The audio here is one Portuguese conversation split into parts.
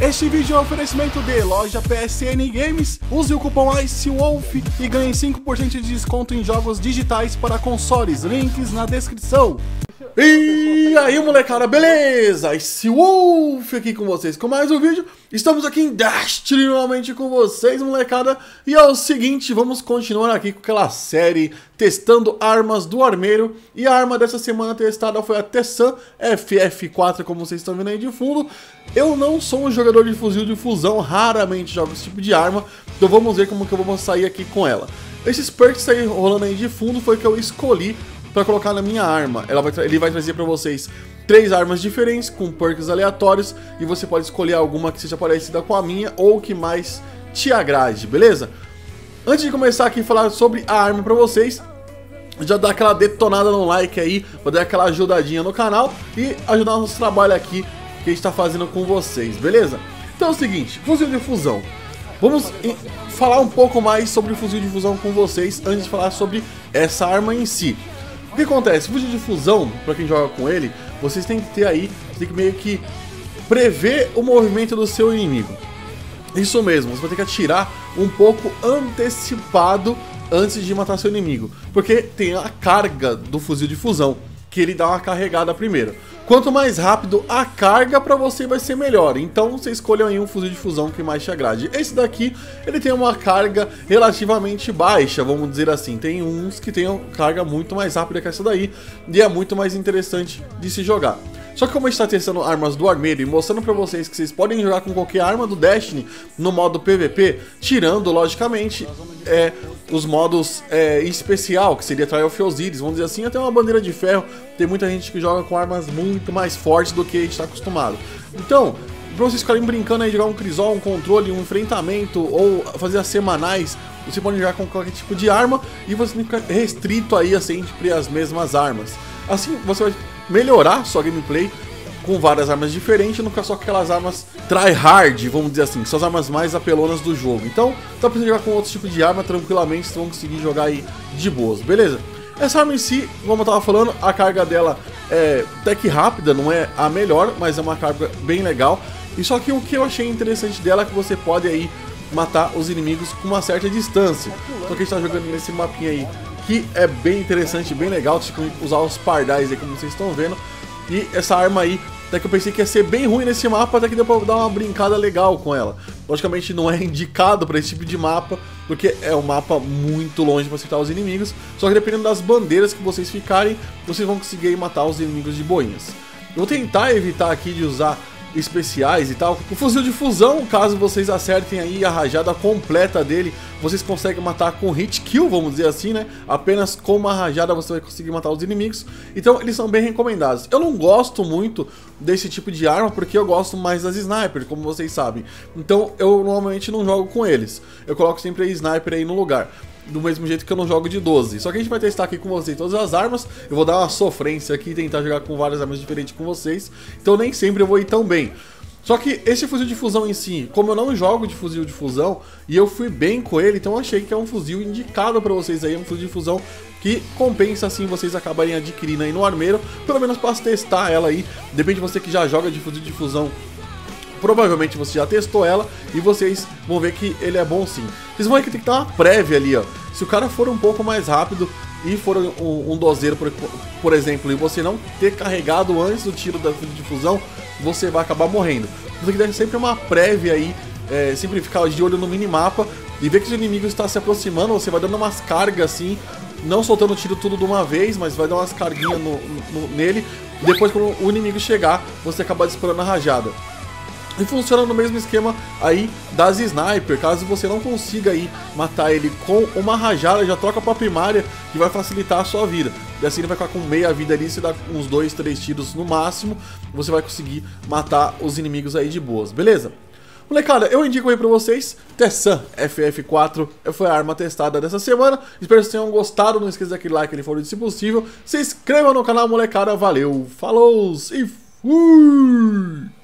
Este vídeo é um oferecimento de loja PSN Games. Use o cupom ICEWOLF e ganhe 5% de desconto em jogos digitais para consoles. Links na descrição. E aí molecada, beleza? Esse Wolf aqui com vocês com mais um vídeo. Estamos aqui em Destiny novamente com vocês molecada. E é o seguinte, vamos continuar aqui com aquela série Testando armas do armeiro. E a arma dessa semana testada foi a Tessan FF4 como vocês estão vendo aí de fundo. Eu não sou um jogador de fuzil de fusão, raramente jogo esse tipo de arma. Então vamos ver como que eu vou sair aqui com ela. Esses perks aí rolando aí de fundo foi que eu escolhi para colocar na minha arma. Vai ele vai trazer para vocês três armas diferentes com perks aleatórios e você pode escolher alguma que seja parecida com a minha ou que mais te agrade, beleza? Antes de começar aqui a falar sobre a arma para vocês, já dá aquela detonada no like aí, para dar aquela ajudadinha no canal e ajudar o nosso trabalho aqui que a gente está fazendo com vocês, beleza? Então é o seguinte, fuzil de fusão. Vamos falar um pouco mais sobre o fuzil de fusão com vocês antes de falar sobre essa arma em si que acontece? Fuzil de fusão, para quem joga com ele, vocês têm que ter aí, tem que meio que prever o movimento do seu inimigo. Isso mesmo, você vai ter que atirar um pouco antecipado antes de matar seu inimigo, porque tem a carga do fuzil de fusão, que ele dá uma carregada primeiro. Quanto mais rápido a carga para você vai ser melhor. Então você escolha aí um fuzil de fusão que mais te agrade. Esse daqui, ele tem uma carga relativamente baixa, vamos dizer assim. Tem uns que tem carga muito mais rápida que essa daí e é muito mais interessante de se jogar. Só que como a gente está testando armas do armeiro e mostrando para vocês que vocês podem jogar com qualquer arma do Destiny no modo PVP, tirando, logicamente, é, os modos é, especial, que seria Trial of Osiris, vamos dizer assim, até uma bandeira de ferro, tem muita gente que joga com armas muito mais fortes do que a gente está acostumado. Então, pra vocês ficarem brincando aí, jogar um crisol, um controle, um enfrentamento ou fazer as semanais, você pode jogar com qualquer tipo de arma e você não ficar restrito aí a sempre as mesmas armas. Assim, você vai melhorar sua gameplay com várias armas diferentes, não ficar só aquelas armas tryhard, vamos dizer assim, são as armas mais apelonas do jogo. Então, dá pra jogar com outro tipo de arma tranquilamente, vocês vão conseguir jogar aí de boas, beleza? Essa arma em si, como eu tava falando, a carga dela é até que rápida, não é a melhor, mas é uma carga bem legal. E só que o que eu achei interessante dela é que você pode aí matar os inimigos com uma certa distância. Só que a gente tá jogando nesse mapinha aí que é bem interessante, bem legal, tipo, usar os pardais aí, como vocês estão vendo. E essa arma aí, até que eu pensei que ia ser bem ruim nesse mapa, até que deu pra dar uma brincada legal com ela. Logicamente não é indicado para esse tipo de mapa, porque é um mapa muito longe para acertar os inimigos, só que dependendo das bandeiras que vocês ficarem, vocês vão conseguir matar os inimigos de boinhas. Eu vou tentar evitar aqui de usar especiais e tal. O fuzil de fusão, caso vocês acertem aí a rajada completa dele, vocês conseguem matar com hit kill, vamos dizer assim, né? Apenas com uma rajada você vai conseguir matar os inimigos. Então eles são bem recomendados. Eu não gosto muito desse tipo de arma porque eu gosto mais das sniper, como vocês sabem. Então eu normalmente não jogo com eles. Eu coloco sempre a sniper aí no lugar do mesmo jeito que eu não jogo de 12. Só que a gente vai testar aqui com vocês todas as armas. Eu vou dar uma sofrência aqui tentar jogar com várias armas diferentes com vocês. Então nem sempre eu vou ir tão bem. Só que esse fuzil de fusão em si, como eu não jogo de fuzil de fusão e eu fui bem com ele, então achei que é um fuzil indicado para vocês aí, um fuzil de fusão que compensa assim vocês acabarem adquirindo aí no armeiro, pelo menos para testar ela aí. Depende de você que já joga de fuzil de fusão provavelmente você já testou ela e vocês vão ver que ele é bom sim. Vocês vão ver que tem que dar uma prévia ali, ó. Se o cara for um pouco mais rápido e for um, um dozeiro, por, por, exemplo, e você não ter carregado antes do tiro da difusão, você vai acabar morrendo. Você que dar sempre uma prévia aí, é, sempre ficar de olho no minimapa e ver que o inimigo está se aproximando, você vai dando umas cargas assim, não soltando o tiro tudo de uma vez, mas vai dar umas carguinhas no, no, nele. Depois, quando o inimigo chegar, você acaba disparando a rajada. E funciona no mesmo esquema aí das sniper, caso você não consiga aí matar ele com uma rajada, já troca pra primária, que vai facilitar a sua vida. E assim ele vai ficar com meia vida ali, se dá uns dois, três tiros no máximo, você vai conseguir matar os inimigos aí de boas, beleza? Molecada, eu indico aí pra vocês, Tessan FF4 foi a arma testada dessa semana. Espero que vocês tenham gostado, não esqueça daquele like ali fora se possível. Se inscreva no canal, molecada, valeu, falou e fui!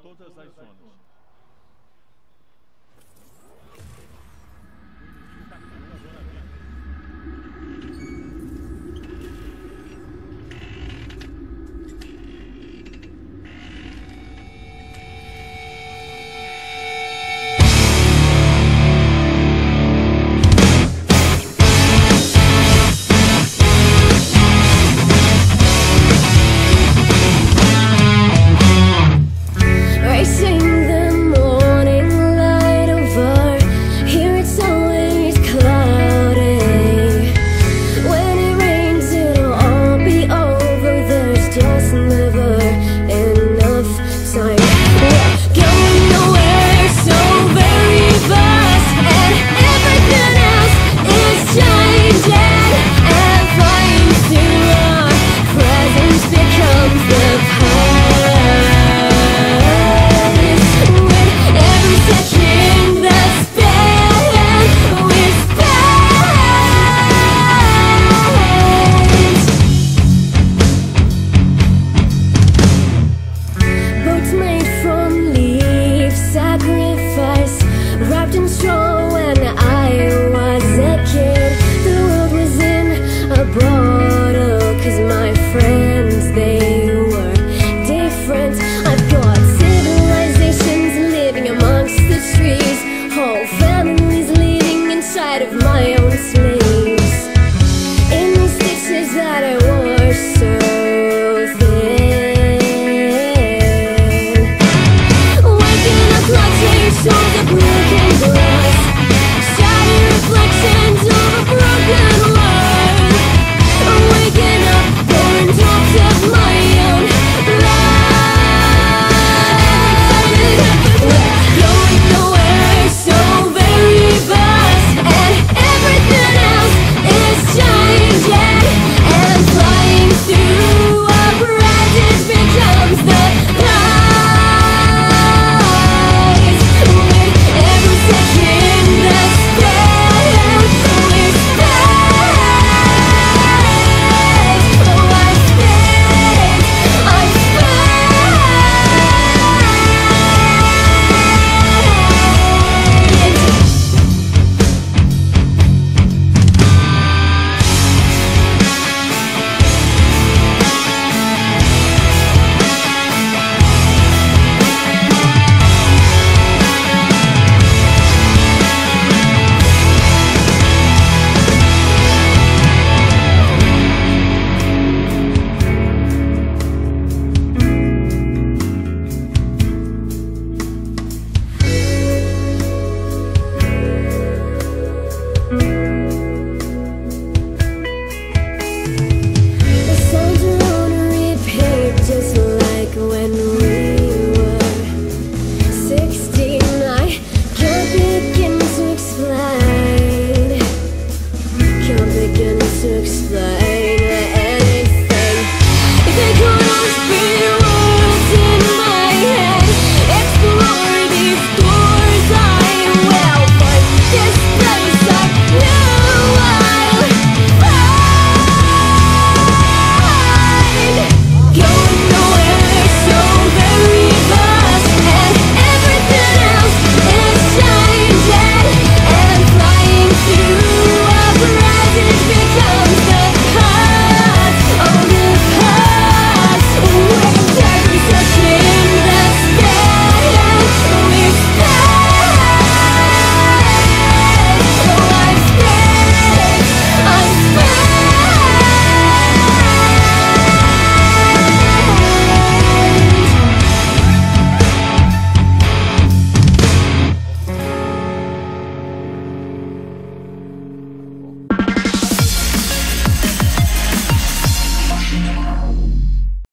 todas